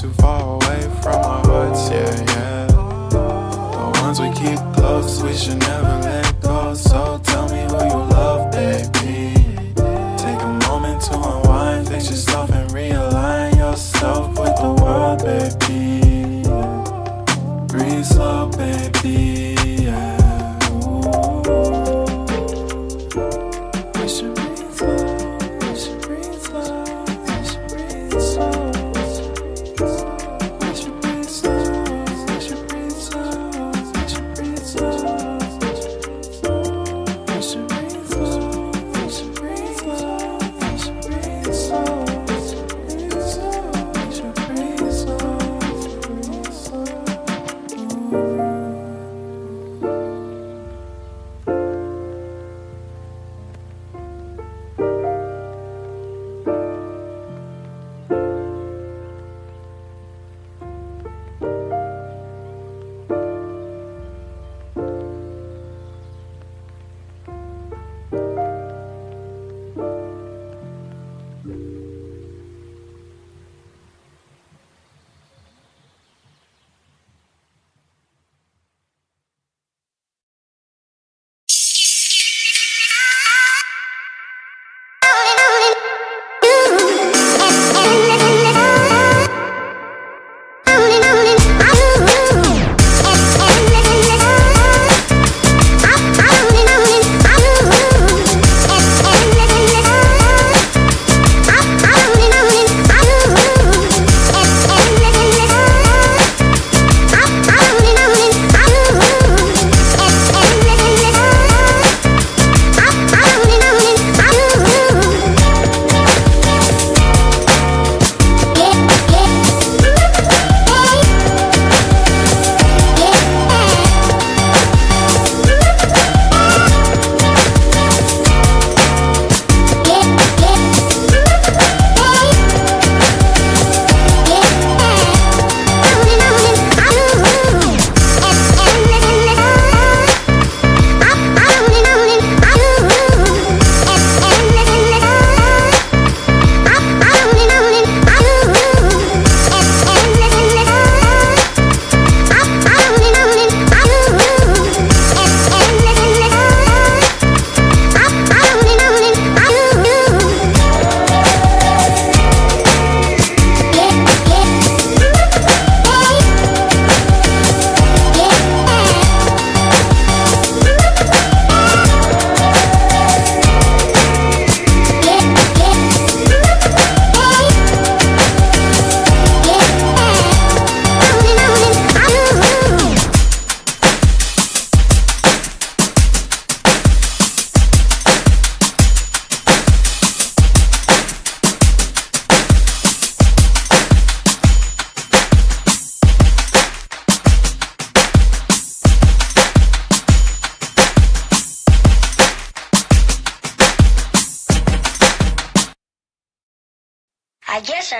Too far away from our hearts, yeah, yeah. The ones we keep close, we should never let go. So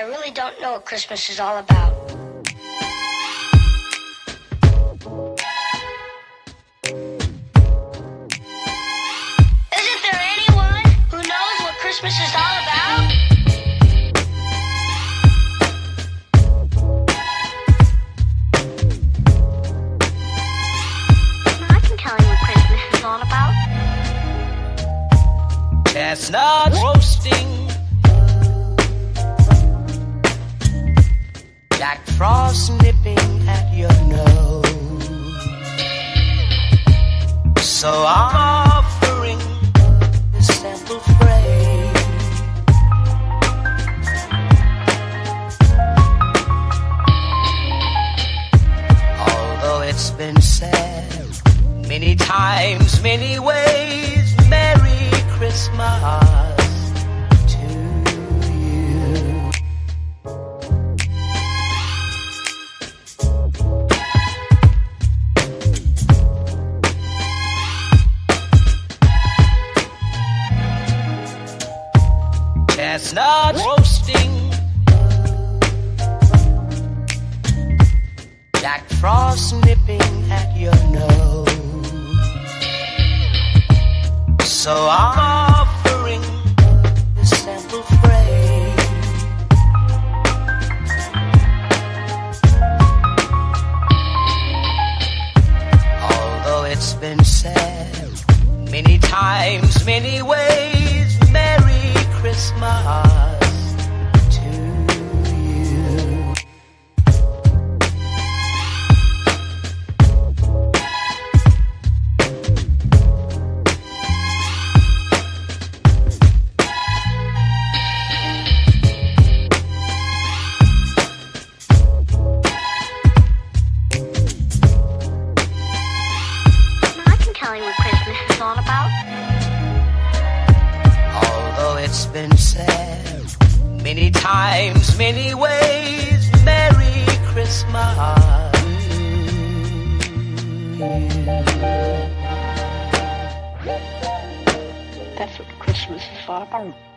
I really don't know what Christmas is all about. Isn't there anyone who knows what Christmas is all about? I can tell you what Christmas is all about. Chestnuts Jack Frost nipping at your nose. So I'm offering this simple phrase. Although it's been said many times, many ways, Merry Christmas chestnut roasting. Jack Frost nipping at your nose. So I'm offering this simple phrase. Although it's been said many times, many ways, Merry Christmas That's what